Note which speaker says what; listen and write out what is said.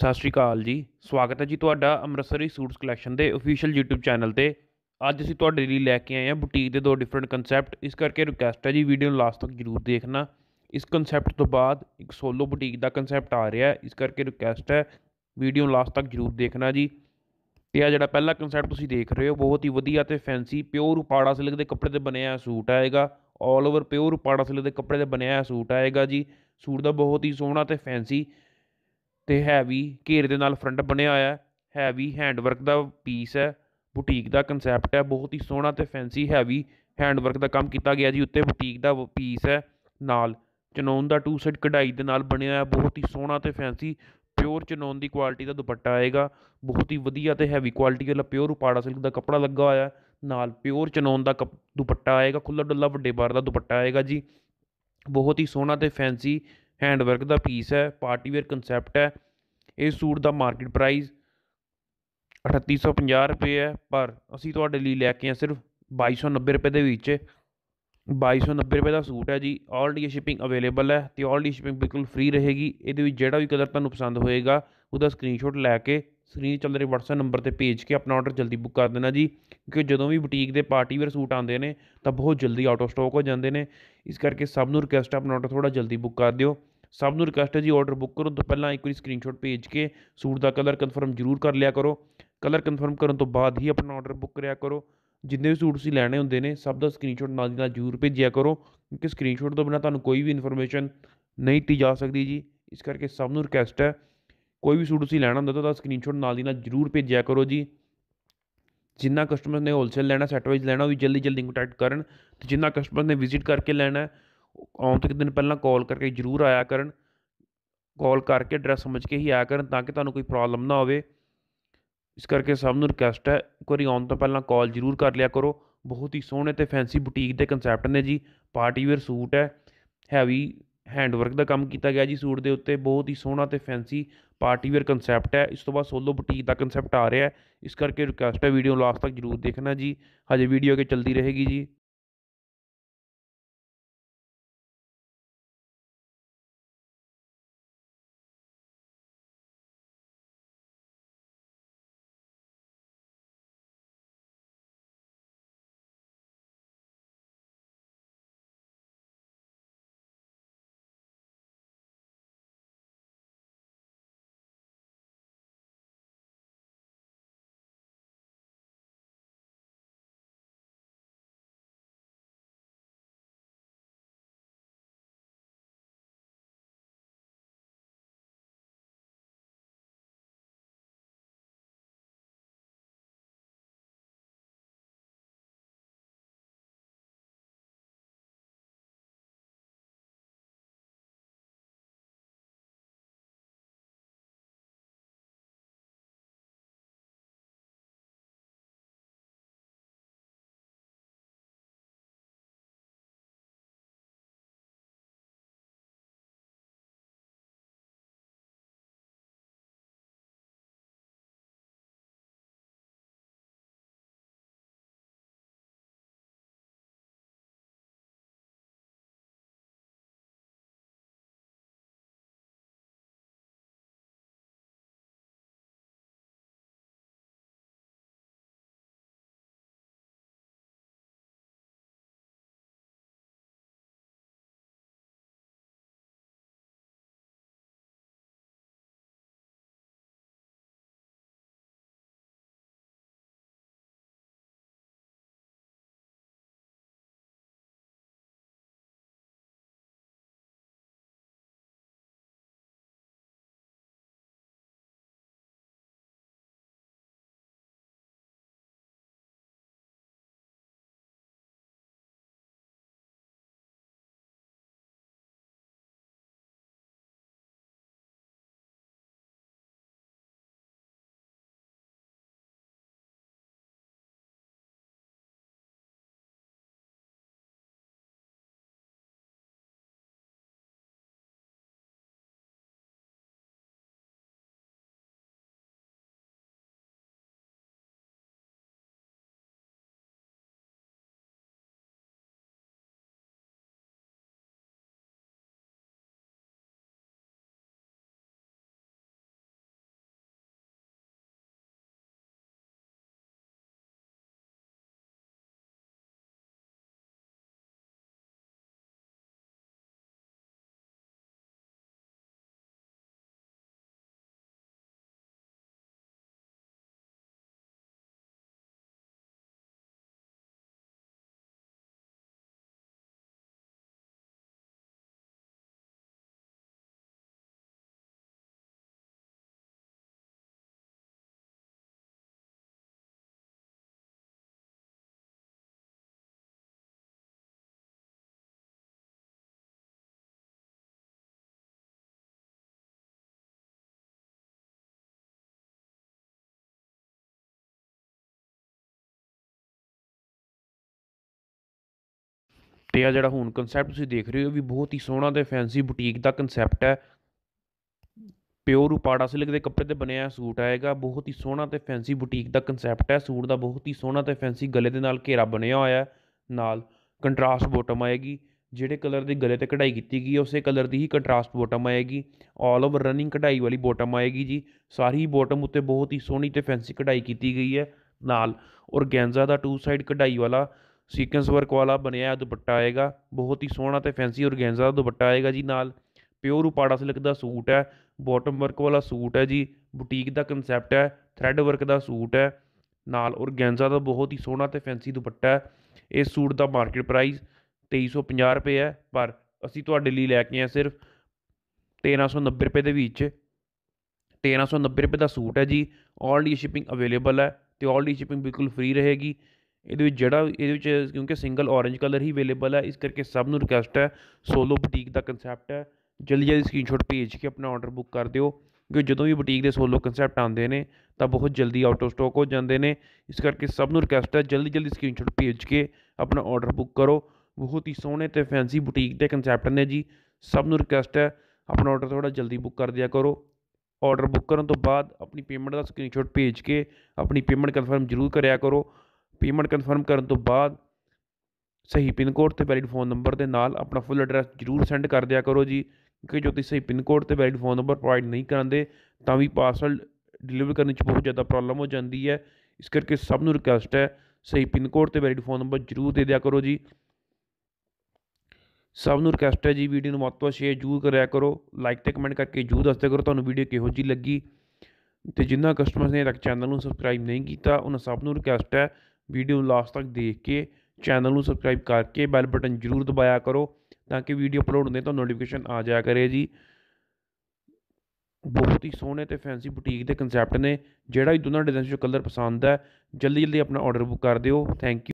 Speaker 1: ਸਤਿ ਸ਼੍ਰੀ ਅਕਾਲ ਜੀ। ਸਵਾਗਤ ਹੈ ਜੀ ਤੁਹਾਡਾ ਅੰਮ੍ਰਿਤਸਰੀ ਸੂਟਸ ਕਲੈਕਸ਼ਨ ਦੇ ਅਫੀਸ਼ੀਅਲ YouTube ਚੈਨਲ ਤੇ। ਅੱਜ ਅਸੀਂ ਤੁਹਾਡੇ ਲਈ ਲੈ ਕੇ ਆਏ ਹਾਂ ਬੁਟੀਕ ਦੇ ਦੋ ਡਿਫਰੈਂਟ ਕਨਸੈਪਟ ਇਸ ਕਰਕੇ ਰਿਕੁਐਸਟ ਹੈ ਜੀ ਵੀਡੀਓ ਨੂੰ ਲਾਸਟ ਤੱਕ ਜਰੂਰ ਦੇਖਣਾ। ਇਸ ਕਨਸੈਪਟ ਤੋਂ ਬਾਅਦ ਇੱਕ ਸੋਲੋ ਬੁਟੀਕ ਦਾ ਕਨਸੈਪਟ ਆ ਰਿਹਾ ਇਸ ਕਰਕੇ ਰਿਕੁਐਸਟ ਹੈ ਵੀਡੀਓ ਨੂੰ ਲਾਸਟ ਤੱਕ ਜਰੂਰ ਦੇਖਣਾ ਜੀ। ਤੇ ਆ ਜਿਹੜਾ ਪਹਿਲਾ ਕਨਸੈਪਟ ਤੁਸੀਂ ਦੇਖ ਰਹੇ ਹੋ, ਬਹੁਤ ਹੀ ਵਧੀਆ ਤੇ ਫੈਂਸੀ ਪਿਓਰ ਉਪਾੜਾ ਸਿਲਕ ਦੇ ਕੱਪੜੇ ਤੇ ਬਣਿਆ ਸੂਟ ਆਏਗਾ। All over pure Upada silk ਦੇ ਕੱਪੜੇ ਤੇ ਬਣਿਆ ਸੂਟ ਆਏਗਾ ਜੀ। ਸੂਟ ਦਾ ਬਹੁਤ ਹੀ ਸੋਹਣਾ ਤੇ ਫੈਂਸੀ ਤੇ ਹੈਵੀ ਘੇਰੇ ਦੇ ਨਾਲ ਫਰੰਟ ਬਣਿਆ ਹੋਇਆ ਹੈ। ਹੈਵੀ ਹੈਂਡਵਰਕ ਦਾ ਪੀਸ ਹੈ। ਬੁਟੀਕ ਦਾ ਕਨਸੈਪਟ ਹੈ। ਬਹੁਤ ਹੀ ਸੋਹਣਾ ਤੇ ਫੈਂਸੀ ਹੈਵੀ ਹੈਂਡਵਰਕ ਦਾ ਕੰਮ ਕੀਤਾ ਗਿਆ ਜੀ। ਉੱਤੇ ਬੁਟੀਕ ਦਾ ਪੀਸ ਹੈ। ਨਾਲ ਚਨੌਨ ਦਾ ਟੂ ਸਾਈਡ ਕਢਾਈ ਦੇ ਨਾਲ ਬਣਿਆ ਹੋਇਆ। ਬਹੁਤ ਹੀ ਸੋਹਣਾ ਤੇ ਫੈਂਸੀ ਪਿਓਰ ਚਨੌਨ ਦੀ ਕੁਆਲਿਟੀ ਦਾ ਦੁਪੱਟਾ ਆਏਗਾ। ਬਹੁਤ ਹੀ ਵਧੀਆ ਤੇ ਹੈਵੀ ਕੁਆਲਿਟੀ ਵਾਲਾ ਪਿਓਰ ਉਪਾੜਾ ਸਿਲਕ ਦਾ ਕੱਪੜਾ ਲੱਗਾ ਹੋਇਆ ਨਾਲ ਪਿਓਰ ਚਨੌਨ ਦਾ ਕੱਪ ਦੁਪੱਟਾ ਆਏਗਾ। ਖੁੱਲਾ ਡੁੱਲਾ ਵੱਡੇ ਬਾਰ ਦਾ ਦੁਪੱਟਾ ਆਏਗਾ ਜੀ। ਬਹੁਤ ਹੀ ਸੋਹਣਾ ਤੇ ਫੈਂਸੀ ਹੈਂਡਵਰਕ ਦਾ ਪੀਸ ਹੈ। ਪਾਰਟੀ ਵੇਅਰ ਕਨਸੈਪਟ ਹੈ। ਇਸ ਸੂਟ ਦਾ ਮਾਰਕੀਟ ਪ੍ਰਾਈਸ 3850 ਰੁਪਏ ਹੈ, ਪਰ ਅਸੀਂ ਤੁਹਾਡੇ ਲਈ ਲੈ ਕੇ ਆ ਸਿਰਫ 2290 ਰੁਪਏ ਦੇ ਵਿੱਚ। 2290 ਰੁਪਏ ਦਾ ਸੂਟ ਹੈ ਜੀ ਆਲ ਡੀ ਸ਼ਿਪਿੰਗ ਅਵੇਲੇਬਲ ਹੈ ਤੇ ਆਲ ਡੀ ਸ਼ਿਪਿੰਗ ਬਿਲਕੁਲ ਫ੍ਰੀ ਰਹੇਗੀ। ਇਹਦੇ ਵਿੱਚ ਜਿਹੜਾ ਵੀ ਕਲਰ ਤੁਹਾਨੂੰ ਪਸੰਦ ਹੋਏਗਾ, ਉਹਦਾ ਸਕਰੀਨਸ਼ਾਟ ਲੈ ਕੇ ਸਕਰੀਨ ਚੱਲ ਰਹੇ WhatsApp ਨੰਬਰ ਤੇ ਭੇਜ ਕੇ ਆਪਣਾ ਆਰਡਰ ਜਲਦੀ ਬੁੱਕ ਕਰ ਦੇਣਾ ਜੀ। ਕਿਉਂਕਿ ਜਦੋਂ ਵੀ ਬੁਟੀਕ ਦੇ ਪਾਰਟੀ ਵੇਅਰ ਸੂਟ ਆਉਂਦੇ ਨੇ, ਤਾਂ ਬਹੁਤ ਜਲਦੀ ਆਊਟ ਆਫ ਸਟਾਕ ਹੋ ਜਾਂਦੇ ਨੇ। ਇਸ ਕਰਕੇ ਸਭ ਨੂੰ ਰਿਕਵੈਸਟ ਹੈ ਆਪਣਾ ਆਰਡਰ ਥੋੜਾ ਜਲਦੀ ਬੁੱਕ ਕਰ ਦਿਓ। ਸਭ ਨੂੰ ਰਿਕਵੈਸਟ ਹੈ ਜੀ ਆਰਡਰ ਬੁੱਕ ਕਰਨ ਤੋਂ ਪਹਿਲਾਂ ਇੱਕ ਵਾਰੀ ਸਕਰੀਨਸ਼ਾਟ ਭੇਜ ਕੇ ਸੂਟ ਦਾ ਕਲਰ ਕਨਫਰਮ ਜ਼ਰੂਰ ਕਰ ਲਿਆ ਕਰੋ। ਕਲਰ ਕਨਫਰਮ ਕਰਨ ਤੋਂ ਬਾਅਦ ਹੀ ਆਪਣਾ ਆਰਡਰ ਬੁੱਕ ਕਰਿਆ ਕਰੋ। ਜਿੰਨੇ ਵੀ ਸੂਟ ਤੁਸੀਂ ਲੈਣੇ ਹੁੰਦੇ ਨੇ, ਸਭ ਦਾ ਸਕਰੀਨਸ਼ਾਟ ਨਾਲ ਦੀ ਨਾਲ ਜ਼ਰੂਰ ਭੇਜਿਆ ਕਰੋ, ਕਿਉਂਕਿ ਸਕਰੀਨਸ਼ਾਟ ਤੋਂ ਬਿਨਾਂ ਤੁਹਾਨੂੰ ਕੋਈ ਵੀ ਇਨਫੋਰਮੇਸ਼ਨ ਨਹੀਂ ਦਿੱਤੀ ਜਾ ਸਕਦੀ ਜੀ। ਇਸ ਕਰਕੇ ਸਭ ਨੂੰ ਰਿਕਵੈਸਟ ਹੈ, ਕੋਈ ਵੀ ਸੂਟ ਤੁਸੀਂ ਲੈਣਾ ਹੁੰਦਾ ਤਾਂ ਉਹਦਾ ਸਕਰੀਨਸ਼ਾਟ ਨਾਲ ਦੀ ਨਾਲ ਜ਼ਰੂਰ ਭੇਜਿਆ ਕਰੋ ਜੀ। ਜਿੰਨਾ ਕਸਟਮਰ ਨੇ ਹੋਲਸੇਲ ਲੈਣਾ ਸੈਟ ਵਾਈਜ਼ ਲੈਣਾ, ਉਹ ਵੀ ਜਲਦੀ ਜਲਦੀ ਕੰਟੈਕਟ ਕਰਨ ਤੇ ਜਿੰਨਾ ਕਸਟਮਰ ਨੇ ਵਿਜ਼ਿਟ ਕਰਕੇ ਲੈਣਾ ਆਉਣ ਤੋਂ ਇੱਕ ਦਿਨ ਪਹਿਲਾਂ ਕਾਲ ਕਰਕੇ ਜ਼ਰੂਰ ਆਇਆ ਕਰਨ। ਕਾਲ ਕਰਕੇ ਐਡਰੈਸ ਸਮਝ ਕੇ ਹੀ ਆਇਆ ਕਰਨ ਤਾਂ ਕਿ ਤੁਹਾਨੂੰ ਕੋਈ ਪ੍ਰੋਬਲਮ ਨਾ ਹੋਵੇ। ਇਸ ਕਰਕੇ ਸਭ ਨੂੰ ਰਿਕਵੈਸਟ ਹੈ, ਇੱਕ ਵਾਰੀ ਆਉਣ ਤੋਂ ਪਹਿਲਾਂ ਕਾਲ ਜ਼ਰੂਰ ਕਰ ਲਿਆ ਕਰੋ। ਬਹੁਤ ਹੀ ਸੋਹਣੇ ਤੇ ਫੈਂਸੀ ਬੁਟੀਕ ਦੇ ਕਨਸੈਪਟ ਨੇ ਜੀ। ਪਾਰਟੀ ਵੇਅਰ ਸੂਟ ਹੈ। ਹੈਵੀ ਹੈਂਡਵਰਕ ਦਾ ਕੰਮ ਕੀਤਾ ਗਿਆ ਜੀ ਸੂਟ ਦੇ ਉੱਤੇ। ਬਹੁਤ ਹੀ ਸੋਹਣਾ ਤੇ ਫੈਂਸੀ ਪਾਰਟੀ ਵੇਅਰ ਕਨਸੈਪਟ ਹੈ। ਇਸ ਤੋਂ ਬਾਅਦ ਸੋਲੋ ਬੁਟੀਕ ਦਾ ਕਨਸੈਪਟ ਆ ਰਿਹਾ ਹੈ। ਇਸ ਕਰਕੇ ਰਿਕਵੈਸਟ ਹੈ ਵੀਡੀਓ ਲਾਸਟ ਤੱਕ ਜਰੂਰ ਦੇਖਣਾ ਜੀ। ਹਜੇ ਵੀਡੀਓ ਅੱਗੇ ਚਲਦੀ ਰਹੇਗੀ ਜੀ। ਤੇ ਆ ਜਿਹੜਾ ਹੁਣ ਕਨਸੈਪਟ ਤੁਸੀਂ ਦੇਖ ਰਹੇ ਹੋ ਵੀ ਬਹੁਤ ਹੀ ਸੋਹਣਾ ਤੇ ਫੈਂਸੀ ਬੁਟੀਕ ਦਾ ਕਨਸੈਪਟ ਹੈ। ਪਿਓਰ ਉਪਾੜਾ ਸਿਲਕ ਦੇ ਕੱਪੜੇ ਤੇ ਬਣਿਆ ਸੂਟ ਆਏਗਾ, ਬਹੁਤ ਹੀ ਸੋਹਣਾ ਤੇ ਫੈਂਸੀ ਬੁਟੀਕ ਦਾ ਕਨਸੈਪਟ ਹੈ। ਸੂਟ ਦਾ ਬਹੁਤ ਹੀ ਸੋਹਣਾ ਤੇ ਫੈਂਸੀ ਗਲੇ ਦੇ ਨਾਲ ਘੇਰਾ ਬਣਿਆ ਹੋਇਆ ਨਾਲ ਕੰਟਰਾਸਟ ਬੋਟਮ ਆਏਗੀ, ਜਿਹੜੇ ਕਲਰ ਦੇ ਗਲੇ ਤੇ ਕਢਾਈ ਕੀਤੀ ਗਈ ਹੈ, ਉਸੇ ਕਲਰ ਦੀ ਹੀ ਕੰਟਰਾਸਟ ਬੋਟਮ ਆਏਗੀ। ਆਲ ਓਵਰ ਰਨਿੰਗ ਕਢਾਈ ਵਾਲੀ ਬੋਟਮ ਆਏਗੀ ਜੀ, ਸਾਰੀ ਬੋਟਮ ਉੱਤੇ ਬਹੁਤ ਹੀ ਸੋਹਣੀ ਤੇ ਫੈਂਸੀ ਕਢਾਈ ਕੀਤੀ ਗਈ ਹੈ। ਨਾਲ ਔਰਗੈਂਜ਼ਾ ਦਾ ਟੂ ਸਾਈਡ ਕਢਾਈ ਵਾਲਾ ਸੀਕੁਐਂਸ ਵਰਕ ਵਾਲਾ ਬਣਿਆ ਦੁਪੱਟਾ ਆਏਗਾ, ਬਹੁਤ ਹੀ ਸੋਹਣਾ ਤੇ ਫੈਂਸੀ ਔਰਗੈਂਜ਼ਾ ਦਾ ਦੁਪੱਟਾ ਆਏਗਾ ਜੀ, ਨਾਲ ਪਿਓਰ ਉਪਾੜਾ ਸਿਲਕ ਦਾ ਸੂਟ ਹੈ ਬਾਟਮ ਵਰਕ ਵਾਲਾ ਸੂਟ ਹੈ ਜੀ ਬੁਟੀਕ ਦਾ ਕਨਸੈਪਟ ਹੈ ਥਰੈਡ ਵਰਕ ਦਾ ਸੂਟ ਹੈ, ਨਾਲ ਔਰਗੈਂਜ਼ਾ ਦਾ ਬਹੁਤ ਹੀ ਸੋਹਣਾ ਤੇ ਫੈਂਸੀ ਦੁਪੱਟਾ ਹੈ, ਇਸ ਸੂਟ ਦਾ ਮਾਰਕੀਟ ਪ੍ਰਾਈਸ 2350 ਰੁਪਏ ਹੈ, ਪਰ ਅਸੀਂ ਤੁਹਾਡੇ ਲਈ ਲੈ ਕੇ ਆਏ ਸਿਰਫ 1390 ਰੁਪਏ ਦੇ ਵਿੱਚ। 1390 ਰੁਪਏ ਦਾ ਸੂਟ ਹੈ ਜੀ ਆਲ ਡੀ ਸ਼ਿਪਿੰਗ ਅਵੇਲੇਬਲ ਹੈ ਤੇ ਆਲ ਡੀ ਸ਼ਿਪਿੰਗ ਬਿਲਕੁਲ ਫ੍ਰੀ ਰਹੇਗੀ। ਇਹਦੇ ਵਿੱਚ ਜਿਹੜਾ, ਇਹਦੇ ਵਿੱਚ ਕਿਉਂਕਿ ਸਿੰਗਲ ਔਰੇਂਜ ਕਲਰ ਹੀ ਅਵੇਲੇਬਲ ਹੈ, ਇਸ ਕਰਕੇ ਸਭ ਨੂੰ ਰਿਕੁਐਸਟ ਹੈ ਸੋਲੋ ਬੁਟੀਕ ਦਾ ਕਨਸੈਪਟ ਹੈ, ਜਲਦੀ ਜਲਦੀ ਸਕਰੀਨਸ਼ਾਟ ਭੇਜ ਕੇ ਆਪਣਾ ਆਰਡਰ ਬੁੱਕ ਕਰ ਦਿਓ, ਕਿਉਂਕਿ ਜਦੋਂ ਵੀ ਬੁਟੀਕ ਦੇ ਸੋਲੋ ਕਨਸੈਪਟ ਆਉਂਦੇ ਨੇ, ਤਾਂ ਬਹੁਤ ਜਲਦੀ ਆਊਟ ਆਫ ਸਟਾਕ ਹੋ ਜਾਂਦੇ ਨੇ, ਇਸ ਕਰਕੇ ਸਭ ਨੂੰ ਰਿਕੁਐਸਟ ਹੈ, ਜਲਦੀ ਜਲਦੀ ਸਕਰੀਨਸ਼ਾਟ ਭੇਜ ਕੇ ਆਪਣਾ ਆਰਡਰ ਬੁੱਕ ਕਰੋ, ਬਹੁਤ ਹੀ ਸੋਹਣੇ ਤੇ ਫੈਂਸੀ ਬੁਟੀਕ ਦੇ ਕਨਸੈਪਟ ਨੇ ਜੀ, ਸਭ ਨੂੰ ਰਿਕੁਐਸਟ ਹੈ, ਆਪਣਾ ਆਰਡਰ ਥੋੜਾ ਜਲਦੀ ਬੁੱਕ ਕਰ ਦਿਆ ਕਰੋ ਆਰਡਰ ਬੁੱਕ ਕਰਨ ਤੋਂ ਬਾਅਦ ਆਪਣੀ ਪੇਮੈਂਟ ਦਾ ਸਕਰੀਨਸ਼ਾਟ ਭੇਜ ਕੇ ਆਪਣੀ ਪੇਮੈਂਟ ਕਨਫਰਮ ਜ਼ਰੂਰ ਕਰਿਆ ਕਰੋ ਪੇਮੈਂਟ ਕਨਫਰਮ ਕਰਨ ਤੋਂ ਬਾਅਦ ਸਹੀ ਪਿੰਨ ਕੋਡ ਅਤੇ ਵੈਲਿਡ ਫੋਨ ਨੰਬਰ ਦੇ ਨਾਲ ਆਪਣਾ ਫੁੱਲ ਐਡਰੈਸ ਜ਼ਰੂਰ ਸੈਂਡ ਕਰ ਦਿਆ ਕਰੋ ਜੀ, ਕਿਉਂਕਿ ਜੋ ਤੁਸੀਂ ਸਹੀ ਪਿੰਨ ਕੋਡ ਅਤੇ ਵੈਲਿਡ ਫੋਨ ਨੰਬਰ ਪ੍ਰੋਵਾਈਡ ਨਹੀਂ ਕਰਾਂਦੇ, ਤਾਂ ਵੀ ਪਾਰਸਲ ਡਿਲੀਵਰ ਕਰਨ 'ਚ ਬਹੁਤ ਜ਼ਿਆਦਾ ਪ੍ਰੋਬਲਮ ਹੋ ਜਾਂਦੀ ਹੈ। ਇਸ ਕਰਕੇ ਸਭ ਨੂੰ ਰਿਕਵੈਸਟ ਹੈ, ਸਹੀ ਪਿੰਨ ਕੋਡ ਅਤੇ ਵੈਲਿਡ ਫੋਨ ਨੰਬਰ ਜ਼ਰੂਰ ਦੇ ਦਿਆ ਕਰੋ ਜੀ। ਸਭ ਨੂੰ ਰਿਕਵੈਸਟ ਹੈ ਜੀ ਵੀਡੀਓ ਨੂੰ ਵੱਧ ਤੋਂ ਸ਼ੇਅਰ ਜ਼ਰੂਰ ਕਰਿਆ ਕਰੋ ਲਾਈਕ ਤੇ ਕਮੈਂਟ ਕਰਕੇ ਜ਼ਰੂਰ ਦੱਸਦੇ ਕਰੋ, ਤੁਹਾਨੂੰ ਵੀਡੀਓ ਕਿਹੋ ਜੀ ਲੱਗੀ। ਤੇ ਜਿਨ੍ਹਾਂ ਕਸਟਮਰਸ ਨੇ ਤੱਕ ਚੈਨਲ ਨੂੰ ਸਬਸਕ੍ਰਾਈਬ ਨਹੀਂ ਕੀਤਾ, ਉਹਨਾਂ ਸਭ ਨੂੰ ਰਿਕਵੈਸਟ ਹੈ ਵੀਡੀਓ ਨੂੰ ਲਾਸਟ ਤੱਕ ਦੇਖ ਕੇ ਚੈਨਲ ਨੂੰ ਸਬਸਕ੍ਰਾਈਬ ਕਰਕੇ ਬੈਲ ਬਟਨ ਜ਼ਰੂਰ ਦਬਾਇਆ ਕਰੋ ਤਾਂ ਕਿ ਵੀਡੀਓ ਅਪਲੋਡ ਹੁੰਦੇ ਤਾਂ ਨੋਟੀਫਿਕੇਸ਼ਨ ਆ ਜਾਇਆ ਕਰੇ ਜੀ। ਬਹੁਤ ਹੀ ਸੋਹਣੇ ਤੇ ਫੈਂਸੀ ਬੁਟੀਕ ਦੇ ਕਨਸੈਪਟ ਨੇ, ਜਿਹੜਾ ਵੀ ਦੋਨਾਂ ਡਿਜ਼ਾਈਨ ਚੋਂ ਕਲਰ ਪਸੰਦ ਹੈ ਜਲਦੀ ਜਲਦੀ ਆਪਣਾ ਆਰਡਰ ਬੁੱਕ ਕਰ ਦਿਓ। Thank you